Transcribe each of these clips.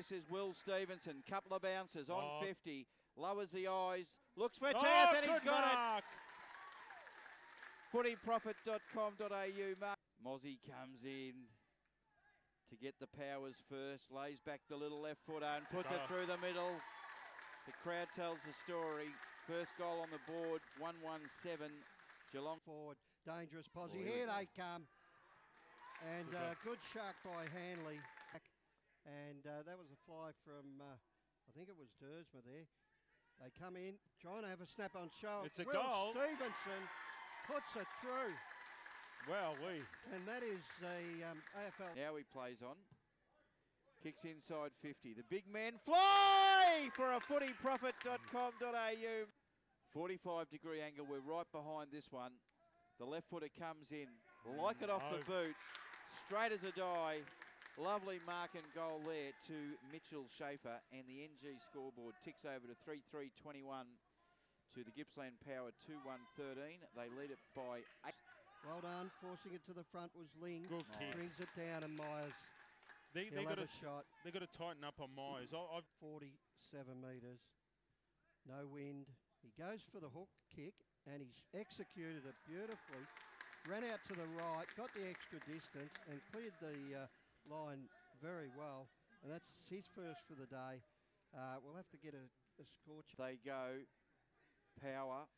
This is Will Stevenson. Couple of bounces on Oh. 50. Lowers the eyes. Looks for a Oh, chance and he's got it. mark. footyprofit.com.au. Mark. Mozzie comes in to get the powers first, lays back the little left footer and puts it through the middle. The crowd tells the story. First goal on the board, 117. Geelong. forward. Dangerous posse. Oh, here Here they come. And Good uh, good shark by Hanley. And uh, that was a fly from, uh, I think it was Duursma there. They come in, trying to have a snap on show. It's a Will goal. Stevenson puts it through. Well, we. And that is a um, AFL. Now he plays on. Kicks inside 50. The big men fly for a footyprofit.com.au. 45 degree angle. We're right behind this one. The left footer comes in. Like it off the boot. Straight as a die. Lovely mark and goal there to Mitchell Schaefer. And the NG scoreboard ticks over to 3 3 21 to the Gippsland Power 2 1 13. They lead it by eight. Well done. Forcing it to the front was Ling. Good kick. Brings it down and Miers. They, they got have a shot. They've got to tighten up on Miers. I, I've 47 metres. No wind. He goes for the hook kick and he's executed it beautifully. Ran out to the right, got the extra distance and cleared the uh, line very well. And that's his first for the day. Uh, we'll have to get a, a scorch. They go. Power.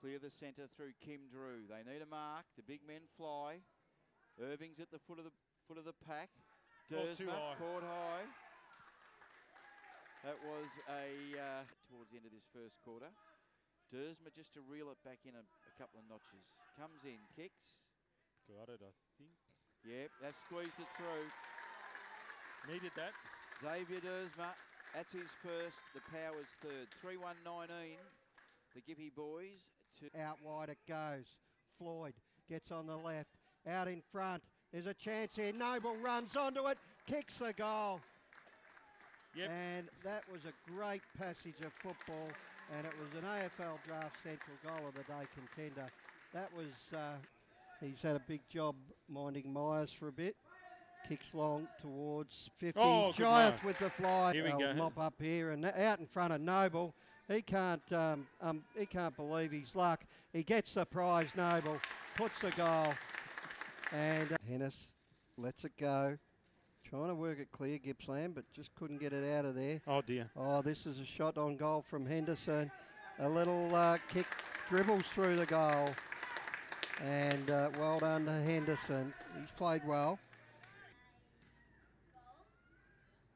Clear the centre through Kim Drew. They need a mark. The big men fly. Irving's at the foot of the foot of the pack. Too Duursma high. caught high. That was a uh, towards the end of this first quarter. Duursma just to reel it back in a, a couple of notches. Comes in, kicks. got it. I think Yep, that squeezed it through. needed that. Xavier Duursma, that's his first. The Powers third. 3 1 19. The Gippy boys to Out wide it goes. Floyd gets on the left. Out in front. There's a chance here. Noble runs onto it. Kicks the goal. Yep. And that was a great passage of football, and it was an AFL Draft Central goal of the day contender. That was, uh, he's had a big job minding Miers for a bit. Kicks long towards 50. Oh, Giant with the fly. Here we go. Mop up here and out in front of Noble. He can't, um, um, he can't believe his luck. He gets the prize. Noble puts the goal, and uh, Hennis lets it go. Trying to work it clear, Gippsland, but just couldn't get it out of there. Oh dear. Oh, this is a shot on goal from Henderson. A little uh, kick dribbles through the goal. And uh, well done to Henderson. He's played well.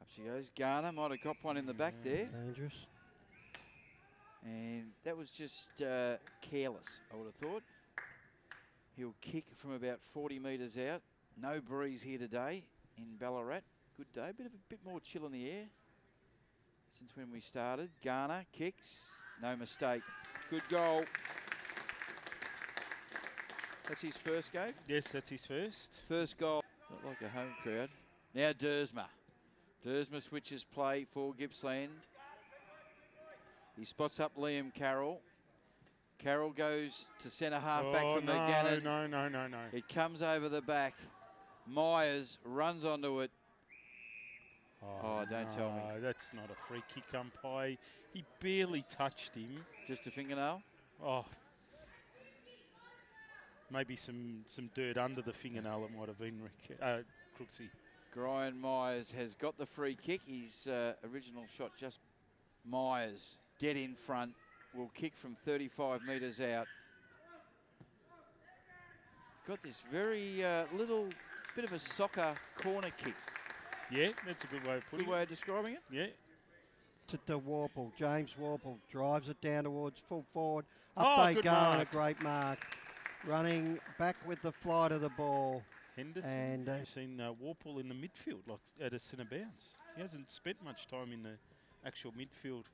Up she goes. Garner might have got one in the back there. Dangerous. And that was just uh, careless, I would have thought. He'll kick from about 40 metres out. No breeze here today in Ballarat. Good day. Bit of a bit more chill in the air since when we started. Garner kicks. No mistake. Good goal. That's his first game. Yes, that's his first. First goal, not like a home crowd. Now Duursma. Duursma switches play for Gippsland. He spots up Liam Carroll. Carroll goes to centre half back oh, from no, McGannon. No, no, no, no. It comes over the back. Miers runs onto it. Oh, oh don't tell me. no, That's not a free kick umpire. He barely touched him. Just a fingernail. Oh. Maybe some, some dirt under the fingernail it might have been, Rick. Uh, Crooksy. Gryan Miers has got the free kick. His uh, original shot just Miers dead in front. Will kick from 35 metres out. Got this very uh, little bit of a soccer corner kick. Yeah, that's a good way of putting Good way of describing it. it. Yeah. To, to Worpel. James Worpel drives it down towards full forward. Up Oh, they good go and a great mark. Running back with the flight of the ball. Henderson. And, uh, I've seen uh, in the midfield, like at a centre bounce. He hasn't spent much time in the actual midfield.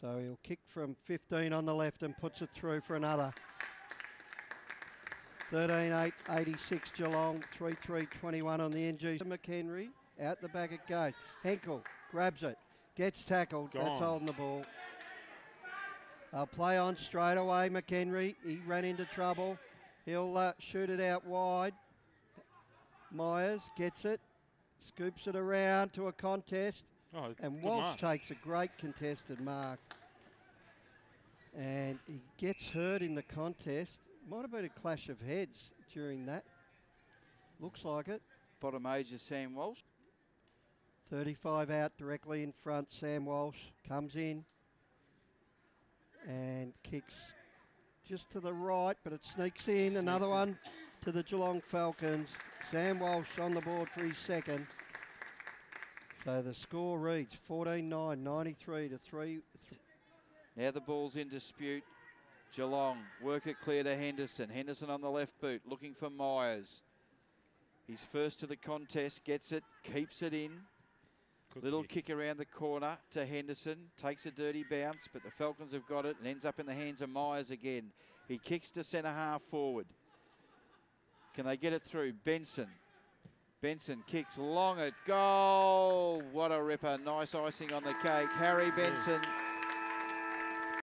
So he'll kick from 15 on the left and puts it through for another. 13-8, 86 Geelong, 3-3, 21 on the NG. McHenry, out the back it goes. Henkel grabs it, gets tackled, Gone. that's holding the ball. They'll play on straight away, McHenry. He ran into trouble. He'll uh, shoot it out wide. Miers gets it, scoops it around to a contest. Oh, And Walsh mark. takes a great contested mark. And he gets hurt in the contest. Might have been a clash of heads during that. Looks like it. Bottom age is Sam Walsh. 35 out directly in front. Sam Walsh comes in and kicks just to the right, but it sneaks in. Another one to the Geelong Falcons. Sam Walsh on the board for his second. So the score reads 14 9, 93 to 3. Now the ball's in dispute. Geelong work it clear to Henderson. Henderson on the left boot looking for Miers. He's first to the contest, gets it, keeps it in. Good Little kick. kick around the corner to Henderson. Takes a dirty bounce, but the Falcons have got it and ends up in the hands of Miers again. He kicks to centre half forward. Can they get it through? Benson. Benson kicks long at goal. What a ripper. Nice icing on the cake. Harry Benson